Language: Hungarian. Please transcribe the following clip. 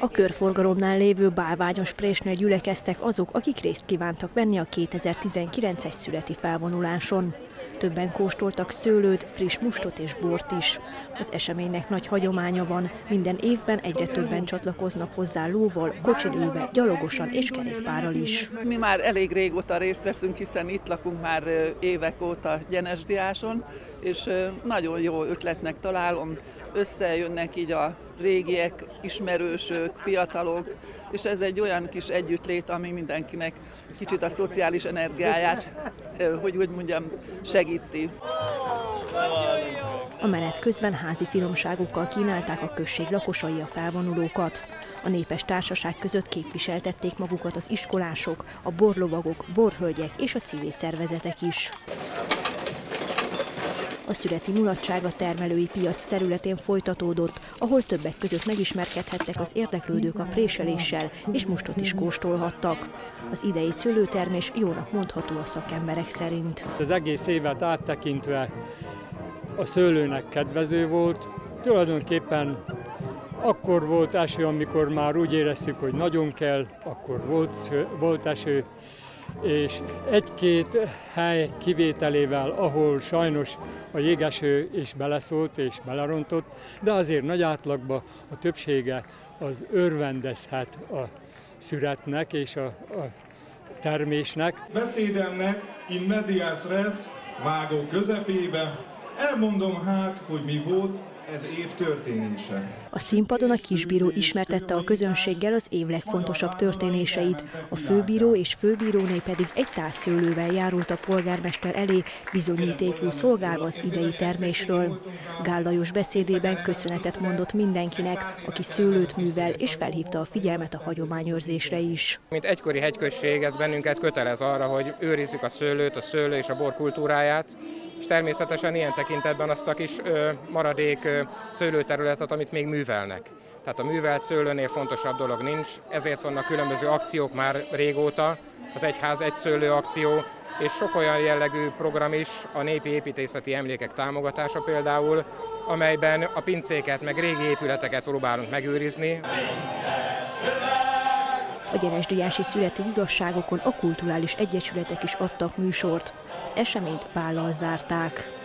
A körforgalomnál lévő bálványos présnél gyülekeztek azok, akik részt kívántak venni a 2019-es születi felvonuláson. Többen kóstoltak szőlőt, friss mustot és bort is. Az eseménynek nagy hagyománya van, minden évben egyre többen csatlakoznak hozzá lóval, kocsin ülve, gyalogosan és kerékpárral is. Mi már elég régóta részt veszünk, hiszen itt lakunk már évek óta Gyenesdiáson, és nagyon jó ötletnek találom. Összejönnek így a régiek, ismerősök, fiatalok, és ez egy olyan kis együttlét, ami mindenkinek kicsit a szociális energiáját, hogy úgy mondjam, segíti. A menet közben házi finomságokkal kínálták a község lakosai a felvonulókat. A népes társaság között képviseltették magukat az iskolások, a borlovagok, borhölgyek és a civil szervezetek is. A születi mulatság a termelői piac területén folytatódott, ahol többek között megismerkedhettek az érdeklődők a préseléssel, és mustot is kóstolhattak. Az idei szőlőtermés jónak mondható a szakemberek szerint. Az egész évet áttekintve a szőlőnek kedvező volt, tulajdonképpen akkor volt eső, amikor már úgy éreztük, hogy nagyon kell, akkor volt, volt eső, és egy-két hely kivételével, ahol sajnos a jégeső is beleszólt és belerontott, de azért nagy átlagban a többsége az örvendezhet a szüretnek és a, a termésnek. Beszédemnek in medias res, vágó közepébe, elmondom hát, hogy mi volt, ez év történése. A színpadon a kisbíró ismertette a közönséggel az év legfontosabb történéseit. A főbíró és főbíróné pedig egy társzőlővel járult a polgármester elé, bizonyítékú szolgálva az idei termésről. Gál Lajos beszédében köszönetet mondott mindenkinek, aki szőlőt művel, és felhívta a figyelmet a hagyományőrzésre is. Mint egykori hegyközség, ez bennünket kötelez arra, hogy őrizzük a szőlőt, a szőlő és a bor kultúráját, és természetesen ilyen tekintetben azt a kis maradék szőlőterületet, amit még művelnek. Tehát a művelt szőlőnél fontosabb dolog nincs, ezért vannak különböző akciók már régóta, az Egyház egy szőlő akció, és sok olyan jellegű program is, a népi építészeti emlékek támogatása például, amelyben a pincéket, meg régi épületeket próbálunk megőrizni. A Gyenesdiási születi igazságokon a kulturális egyesületek is adtak műsort. Az eseményt vállal zárták.